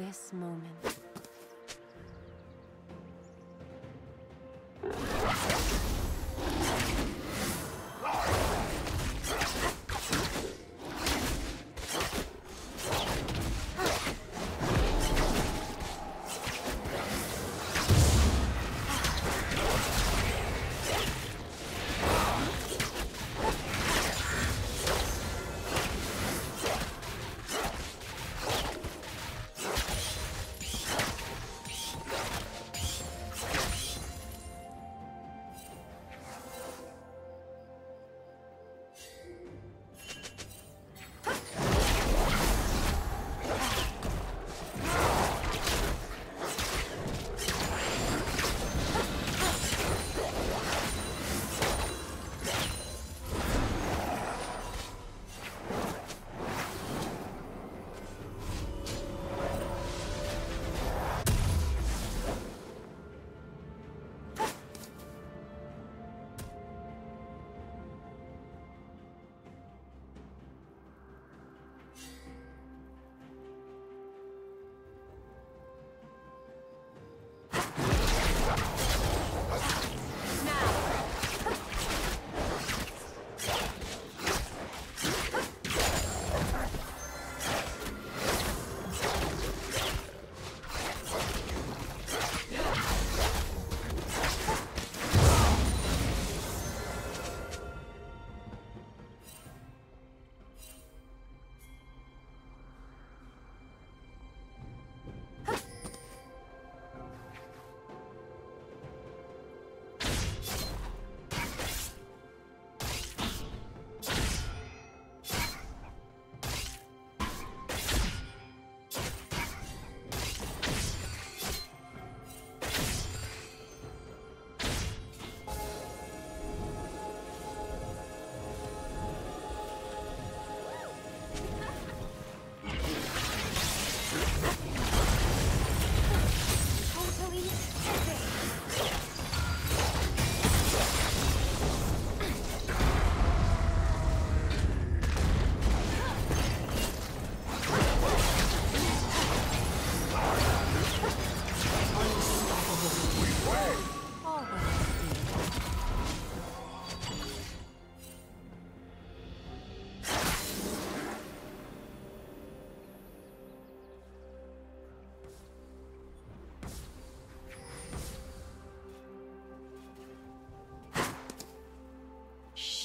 This moment.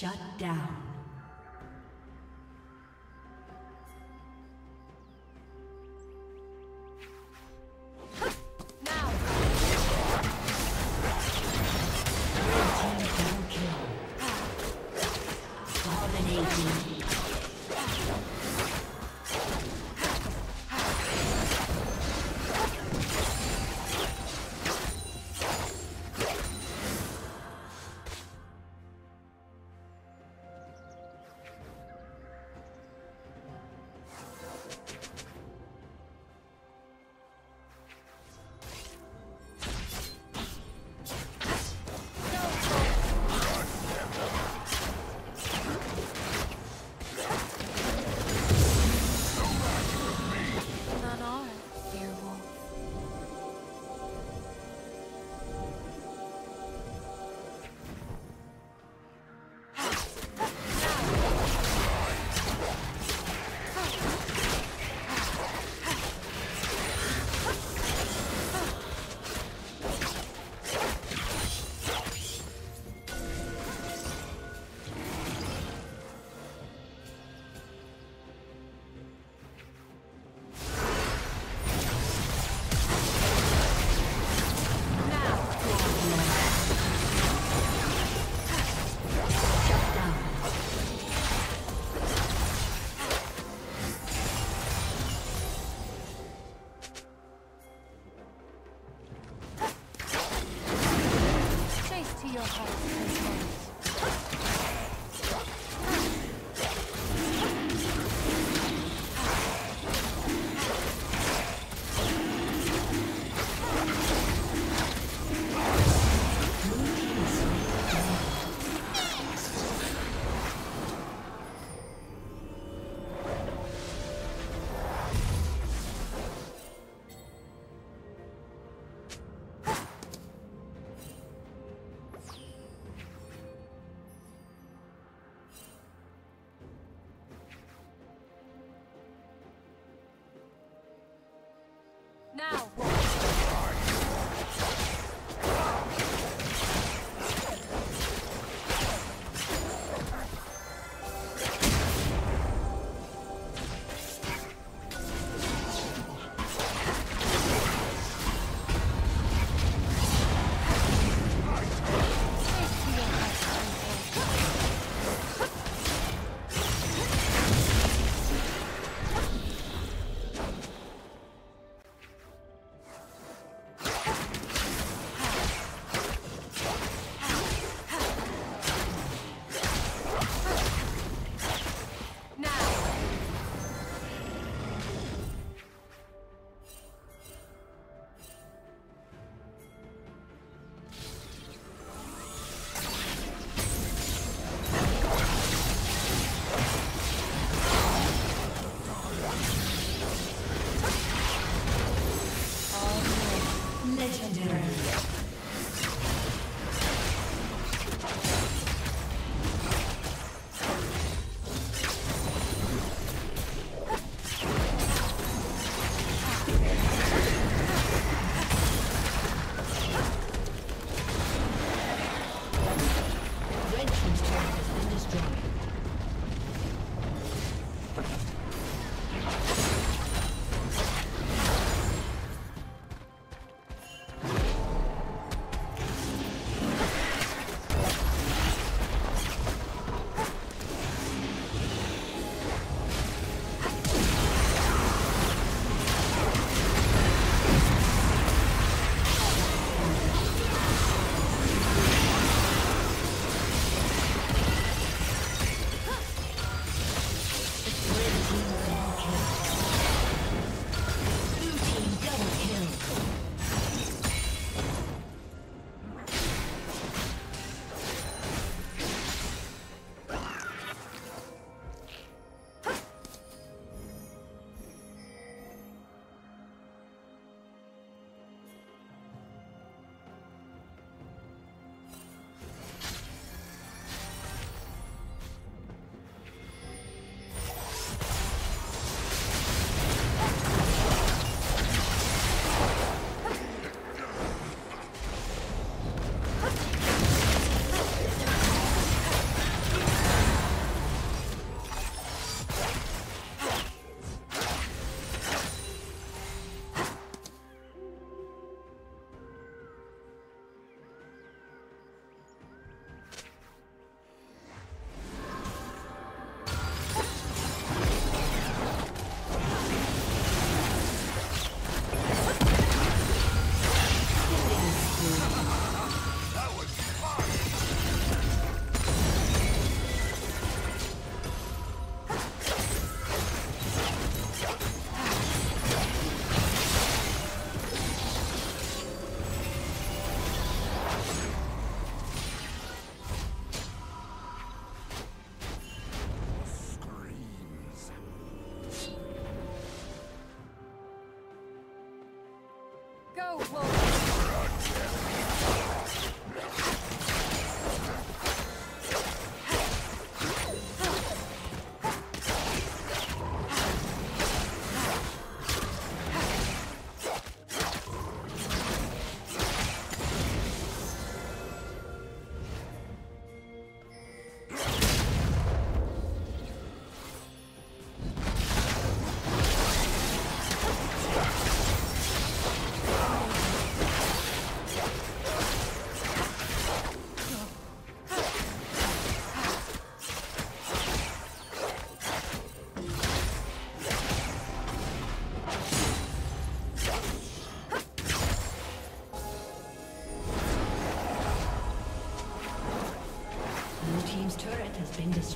Shut down.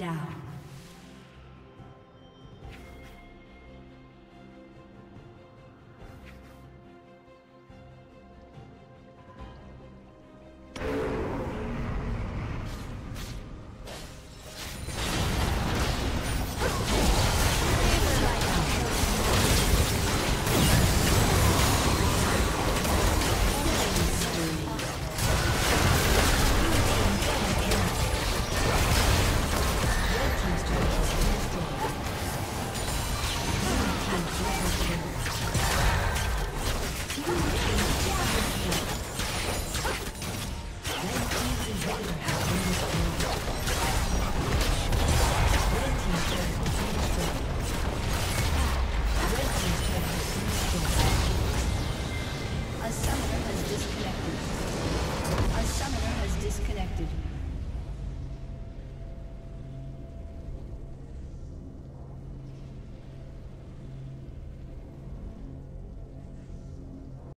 Down.